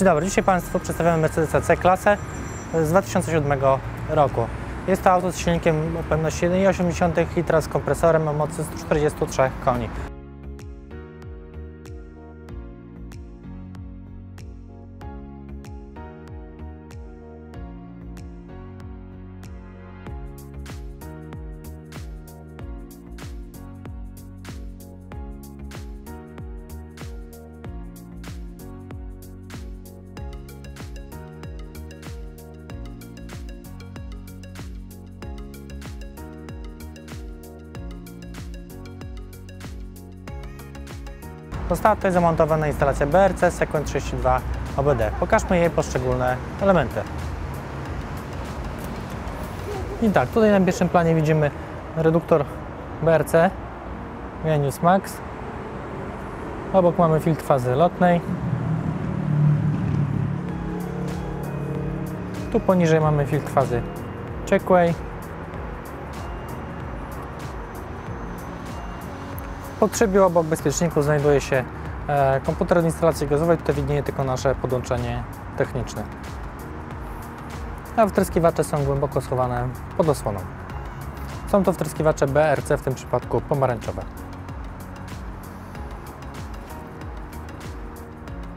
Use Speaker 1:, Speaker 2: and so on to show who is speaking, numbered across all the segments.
Speaker 1: Dzień dobry, dzisiaj Państwu przedstawiamy Mercedesa C-klasę z 2007 roku. Jest to auto z silnikiem o pojemności 1,8 litra z kompresorem o mocy 143 koni. Została tutaj zamontowana instalacja BRC Sequent 32 OBD. Pokażmy jej poszczególne elementy. I tak, tutaj na pierwszym planie widzimy reduktor BRC Genius Max. Obok mamy filtr fazy lotnej. Tu poniżej mamy filtr fazy Checkway. W potrzebie obok bezpieczników znajduje się e, komputer od instalacji gazowej. Tutaj widnieje tylko nasze podłączenie techniczne. A wtryskiwacze są głęboko schowane pod osłoną. Są to wtryskiwacze BRC, w tym przypadku pomarańczowe.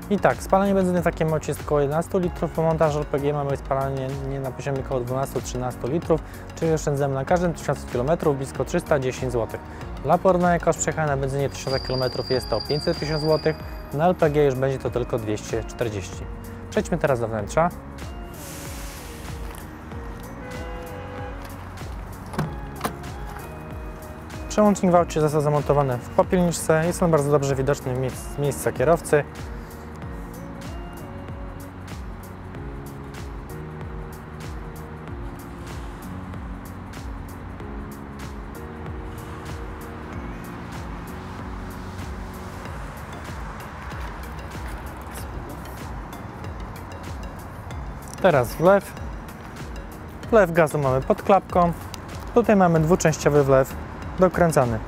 Speaker 1: I tak, spalanie benzyny w takiej mocy jest około 11 litrów. Po montażu LPG mamy spalanie nie na poziomie około 12-13 litrów, czyli oszczędzamy na każdym 1000 km blisko 310 zł. Dla porównania koszt przejechania na benzynie 1000 km jest to 550 zł, na LPG już będzie to tylko 240. Przejdźmy teraz do wnętrza. Przełącznik w aucie został zamontowany w popielniczce. Jest on bardzo dobrze widoczny z miejsca kierowcy. Teraz wlew. Wlew gazu mamy pod klapką. Tutaj mamy dwuczęściowy wlew dokręcany.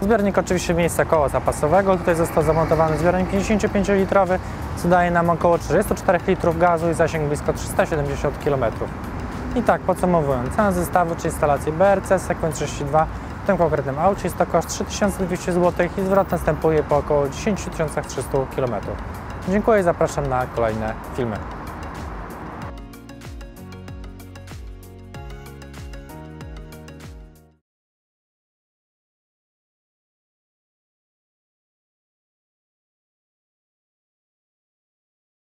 Speaker 1: Zbiornik oczywiście miejsca koła zapasowego. Tutaj został zamontowany zbiornik 55-litrowy, co daje nam około 34 litrów gazu i zasięg blisko 370 km. I tak, podsumowując, cena zestawu czy instalacji BRC Sequent 32 w tym konkretnym aucie jest to koszt 3200 zł i zwrot następuje po około 10 300 km. Dziękuję i zapraszam na kolejne filmy.